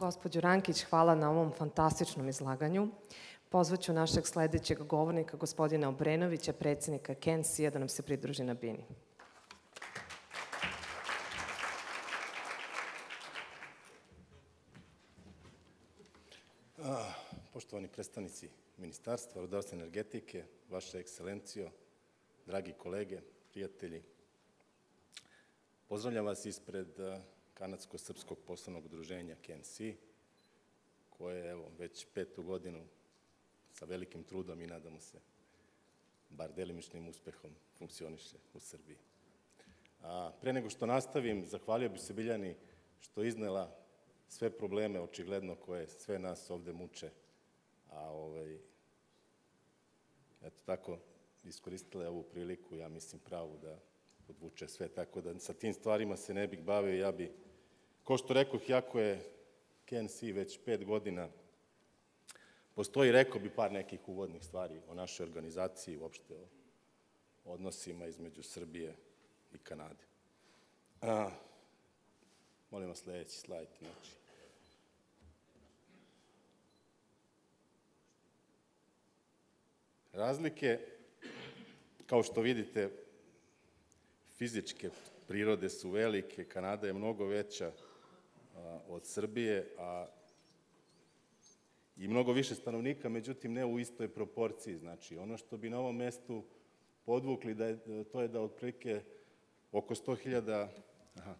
Gospodju Rankić, hvala na ovom fantastičnom izlaganju. Pozvaću našeg sledećeg govornika, gospodina Obrenovića, predsednika Kensija, da nam se pridruži na bini. Poštovani predstavnici Ministarstva rudarstva energetike, Vaša ekscelencijo, dragi kolege, prijatelji, pozdravljam vas ispred Kanadsko-srpskog poslovnog udruženja KNC, koje evo, već petu godinu sa velikim trudom i nadamo se bar delimičnim uspehom funkcioniše u Srbiji. A, pre nego što nastavim, zahvalio bih se Biljani što iznela sve probleme, očigledno, koje sve nas ovde muče, a ovaj, eto tako, iskoristila je ovu priliku, ja mislim pravu, da podvuče sve, tako da sa tim stvarima se ne bih bavio, ja bi, ko što rekoh, jako je KNC već pet godina postoji, rekao bi, par nekih uvodnih stvari o našoj organizaciji, uopšte o odnosima između Srbije i Kanade. A, molim vas sledeći slajd, znači. Razlike, kao što vidite, fizičke prirode su velike, Kanada je mnogo veća od Srbije, a i mnogo više stanovnika, međutim ne u istoj proporciji. Znači, ono što bi na ovom mestu podvukli, da je, to je da otprilike oko 100.000 aha,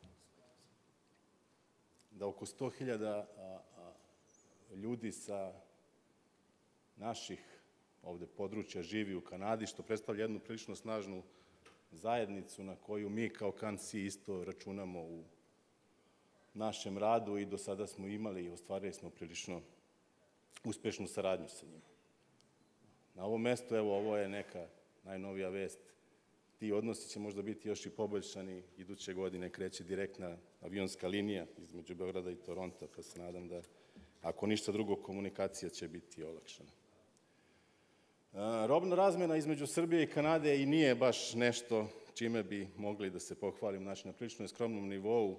da oko 100.000 ljudi sa naših ovde područja živi u Kanadi, što predstavlja jednu prilično snažnu zajednicu na koju mi kao Kansi isto računamo u našem radu i do sada smo imali i ostvarili smo prilično uspešnu saradnju sa njima. Na ovom mestu, evo, ovo je neka najnovija vest. Ti odnosi će možda biti još i poboljšani. Iduće godine kreće direktna avionska linija između Beograda i Toronta, pa se nadam da, ako ništa drugo, komunikacija će biti olakšana. Robna razmena između Srbije i Kanade i nije baš nešto čime bi mogli da se pohvalim. Znači, na prilično skromnom nivou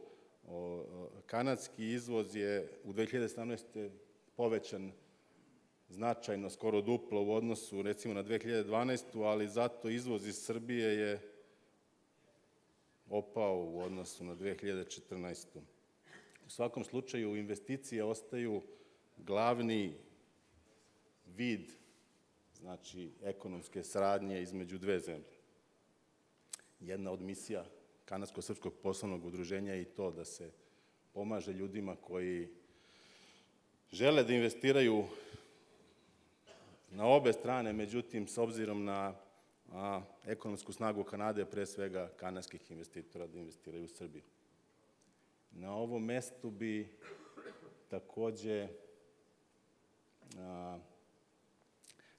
kanadski izvoz je u 2017. povećan značajno, skoro duplo u odnosu recimo na 2012. ali zato izvoz iz Srbije je opao u odnosu na 2014. U svakom slučaju investicije ostaju glavni vid znači ekonomske saradnje između dve zemlje. Jedna od misija Kanadsko-srpskog poslovnog udruženja je i to da se pomaže ljudima koji žele da investiraju na obe strane, međutim, s obzirom na a, ekonomsku snagu Kanade, pre svega kanadskih investitora da investiraju u Srbiju. Na ovom mestu bi takođe a,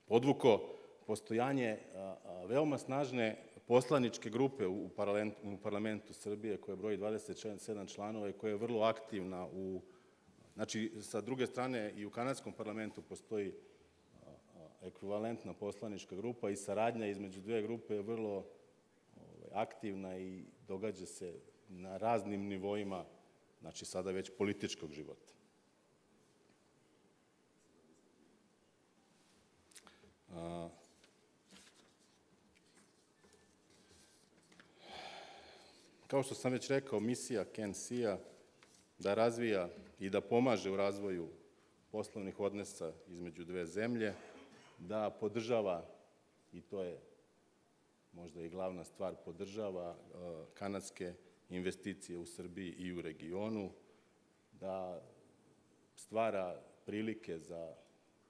podvuko postojanje a, veoma snažne poslaničke grupe u parlamentu, u parlamentu Srbije koja broji 27 članova i koja je vrlo aktivna u Znači, sa druge strane, i u kanadskom parlamentu postoji ekvivalentna poslanička grupa i saradnja između dve grupe je vrlo ovaj, aktivna i događa se na raznim nivoima, znači sada već političkog života. Kao što sam već rekao, misija Ken Sija da razvija i da pomaže u razvoju poslovnih odnosa između dve zemlje, da podržava, i to je možda i glavna stvar, podržava uh, kanadske investicije u Srbiji i u regionu, da stvara prilike za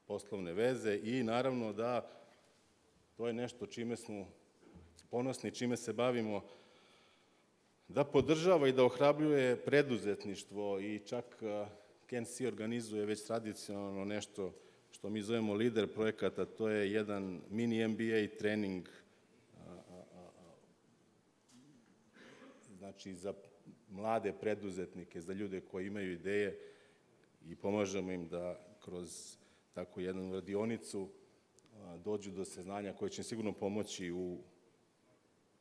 poslovne veze i naravno da to je nešto čime smo ponosni, čime se bavimo, da podržava i da ohrabljuje preduzetništvo i čak KNC organizuje već tradicionalno nešto što mi zovemo lider projekata, to je jedan mini MBA trening znači za mlade preduzetnike, za ljude koji imaju ideje i pomažemo im da kroz tako jednu radionicu dođu do seznanja koje će sigurno pomoći u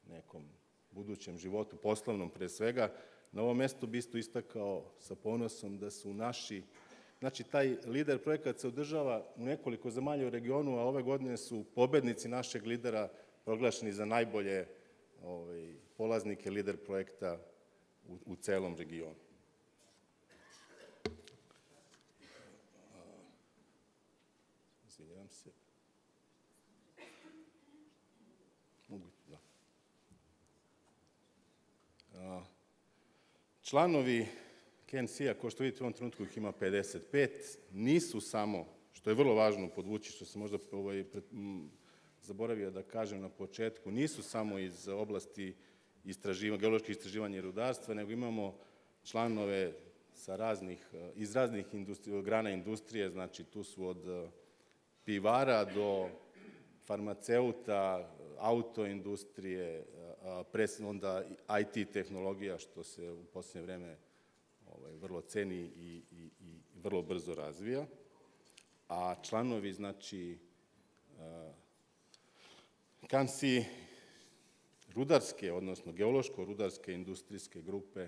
nekom budućem životu, poslovnom pre svega. Na ovom mestu bi isto istakao sa ponosom da su naši Znači, taj lider projekat se održava u nekoliko zemalja u regionu, a ove godine su pobednici našeg lidera proglašeni za najbolje ovaj, polaznike lider projekta u, u celom regionu. Izvinjavam se. Mogu, da. Članovi KNC-a, ko što vidite u ovom trenutku ih ima 55, nisu samo, što je vrlo važno podvući, što se možda ovaj, pred, m, zaboravio da kažem na početku, nisu samo iz oblasti istraživanja, geoloških istraživanja i rudarstva, nego imamo članove sa raznih, iz raznih industri, grana industrije, znači tu su od pivara do farmaceuta, autoindustrije, onda IT tehnologija, što se u posljednje vreme ovaj, vrlo ceni i, i, i vrlo brzo razvija. A članovi, znači, kansi rudarske, odnosno geološko-rudarske industrijske grupe,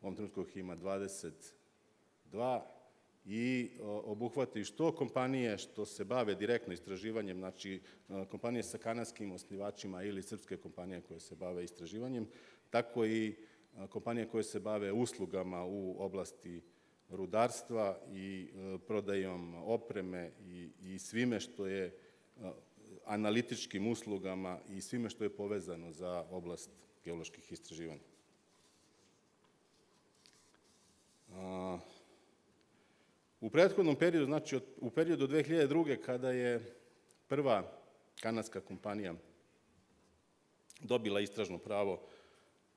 u ovom trenutku ih ima 22, i obuhvati što kompanije što se bave direktno istraživanjem, znači kompanije sa kanadskim osnivačima ili srpske kompanije koje se bave istraživanjem, tako i kompanije koje se bave uslugama u oblasti rudarstva i prodajom opreme i, i svime što je analitičkim uslugama i svime što je povezano za oblast geoloških istraživanja. U prethodnom periodu, znači u periodu 2002. kada je prva kanadska kompanija dobila istražno pravo,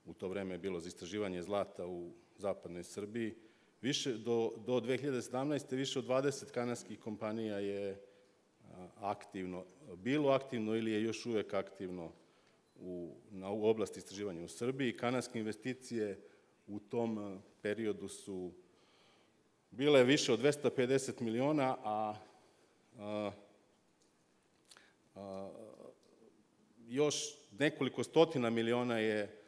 u to vreme je bilo za istraživanje zlata u zapadnoj Srbiji, više, do, do 2017. više od 20 kanadskih kompanija je aktivno, bilo aktivno ili je još uvek aktivno u, na, oblasti istraživanja u Srbiji. Kanadske investicije u tom periodu su Bila je više od 250 miliona, a, a, a još nekoliko stotina miliona je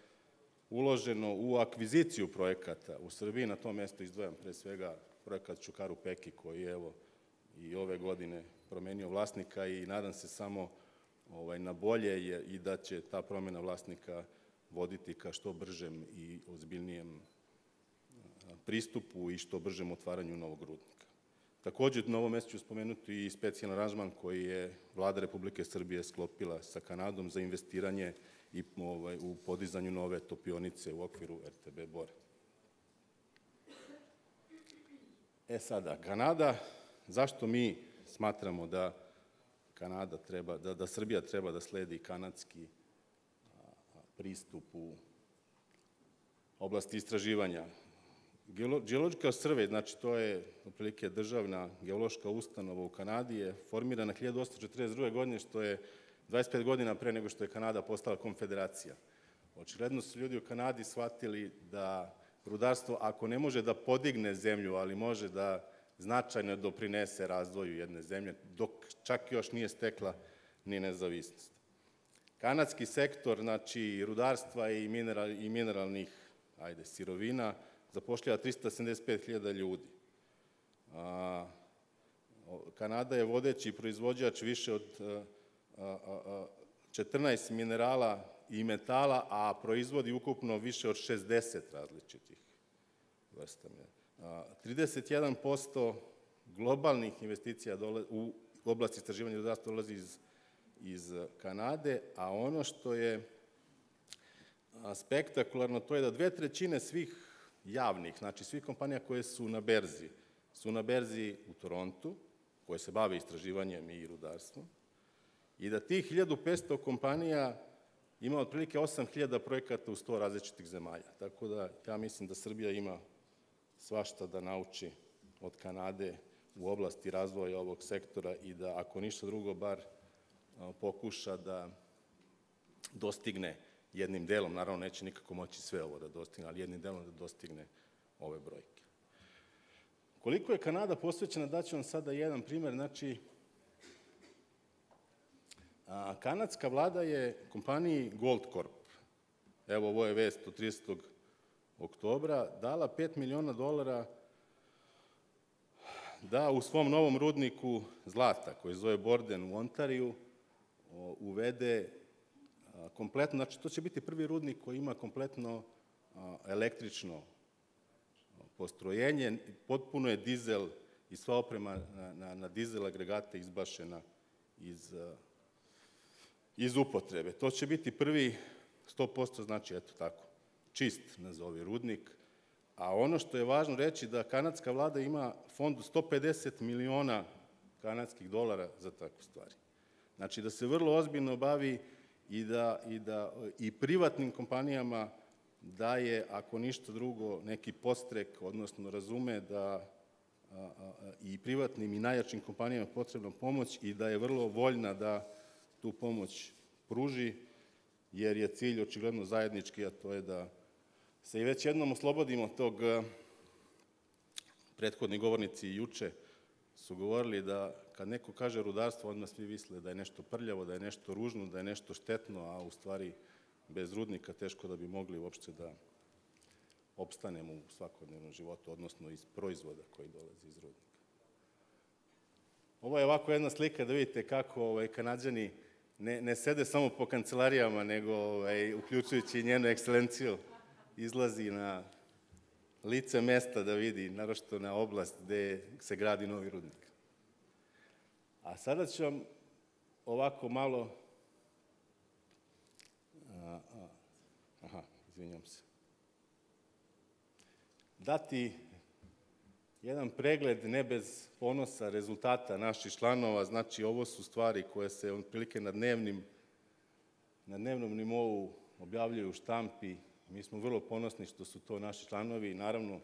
uloženo u akviziciju projekata u Srbiji. Na tom mestu izdvojam pre svega projekat Čukaru Peki koji je evo i ove godine promenio vlasnika i nadam se samo ovaj, na bolje je i da će ta promena vlasnika voditi ka što bržem i ozbiljnijem pristupu i što bržem otvaranju novog rudnika. Takođe, na ovom mestu ću spomenuti i specijalan aranžman koji je vlada Republike Srbije sklopila sa Kanadom za investiranje i ovaj, u podizanju nove topionice u okviru RTB Bore. E sada, Kanada, zašto mi smatramo da Kanada treba, da, da Srbija treba da sledi kanadski pristup u oblasti istraživanja Geološka srve, znači to je otprilike državna geološka ustanova u Kanadi, je formirana 1842. godine, što je 25 godina pre nego što je Kanada postala konfederacija. Očigledno su ljudi u Kanadi shvatili da rudarstvo, ako ne može da podigne zemlju, ali može da značajno doprinese razvoju jedne zemlje, dok čak još nije stekla ni nezavisnost. Kanadski sektor, znači rudarstva i, mineral, i mineralnih ajde, sirovina, zapošljava 375.000 ljudi. Kanada je vodeći proizvođač više od a, a, 14 minerala i metala, a proizvodi ukupno više od 60 različitih vrsta. 31% globalnih investicija dole, u oblasti istraživanja rudarstva dolazi iz, iz Kanade, a ono što je spektakularno to je da dve trećine svih javnih, znači svih kompanija koje su na berzi, su na berzi u Torontu, koje se bave istraživanjem i rudarstvom, i da tih 1500 kompanija ima otprilike 8000 projekata u 100 različitih zemalja. Tako da ja mislim da Srbija ima svašta da nauči od Kanade u oblasti razvoja ovog sektora i da ako ništa drugo bar pokuša da dostigne jednim delom, naravno neće nikako moći sve ovo da dostigne, ali jednim delom da dostigne ove brojke. Koliko je Kanada posvećena, daću vam sada jedan primer, znači, a, kanadska vlada je kompaniji Goldcorp, evo ovo je vest od 30. oktobra, dala 5 miliona dolara da u svom novom rudniku zlata, koji zove Borden u Ontariju, uvede kompletno, znači to će biti prvi rudnik koji ima kompletno električno postrojenje, potpuno je dizel i sva oprema na, na, na dizel agregate izbašena iz, iz upotrebe. To će biti prvi 100% znači, eto tako, čist, nazovi, rudnik, a ono što je važno reći da kanadska vlada ima fond 150 miliona kanadskih dolara za takve stvari. Znači da se vrlo ozbiljno bavi i da i, da, i privatnim kompanijama daje, ako ništa drugo, neki postrek, odnosno razume da i privatnim i najjačim kompanijama potrebna pomoć i da je vrlo voljna da tu pomoć pruži, jer je cilj očigledno zajednički, a to je da se i već jednom oslobodimo tog prethodni govornici juče su govorili da kad neko kaže rudarstvo, odmah svi misle da je nešto prljavo, da je nešto ružno, da je nešto štetno, a u stvari bez rudnika teško da bi mogli uopšte da opstanemo u svakodnevnom životu, odnosno iz proizvoda koji dolaze iz rudnika. Ovo je ovako jedna slika da vidite kako ovaj, kanadžani ne, ne sede samo po kancelarijama, nego ovaj, uključujući njenu ekscelenciju, izlazi na lice mesta da vidi, narošto na oblast gde se gradi novi rudnik. A sada ću vam ovako malo... A, a, aha, izvinjam se. Dati jedan pregled ne bez ponosa rezultata naših članova, znači ovo su stvari koje se otprilike na dnevnim na dnevnom nivou objavljuju štampi. Mi smo vrlo ponosni što su to naši članovi. Naravno,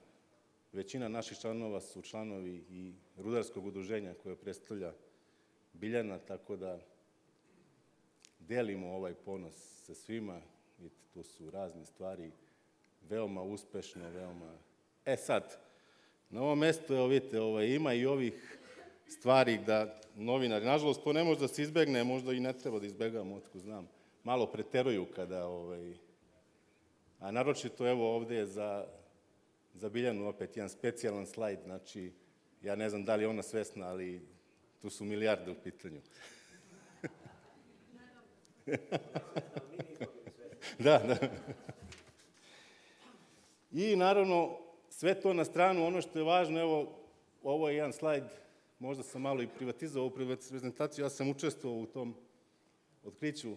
većina naših članova su članovi i rudarskog udruženja koje predstavlja Biljana, tako da delimo ovaj ponos sa svima. Vidite, to su razne stvari, veoma uspešno, veoma... E sad, Na ovom mestu, evo vidite, ovaj, ima i ovih stvari da novinari, nažalost, to ne može da se izbegne, možda i ne treba da izbegamo, otko znam, malo preteruju kada, ovaj, a naročito, evo, ovde je za, za Biljanu opet jedan specijalan slajd, znači, ja ne znam da li je ona svesna, ali tu su milijarde u pitanju. da, da. I naravno, Sve to na stranu, ono što je važno, evo, ovo je jedan slajd, možda sam malo i privatizao ovu prezentaciju, ja sam učestvovao u tom otkriću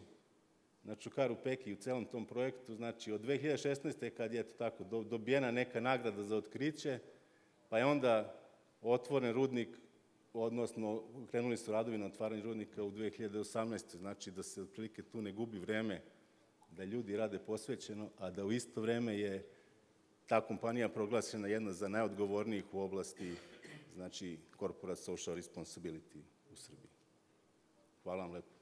na Čukaru Peki u celom tom projektu, znači od 2016. kad je to tako dobijena neka nagrada za otkriće, pa je onda otvoren rudnik, odnosno krenuli su radovi na otvaranju rudnika u 2018. Znači da se otprilike tu ne gubi vreme, da ljudi rade posvećeno, a da u isto vreme je ta kompanija proglašena jedna za najodgovornijih u oblasti znači corporate social responsibility u Srbiji. Hvala vam lepo.